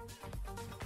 Música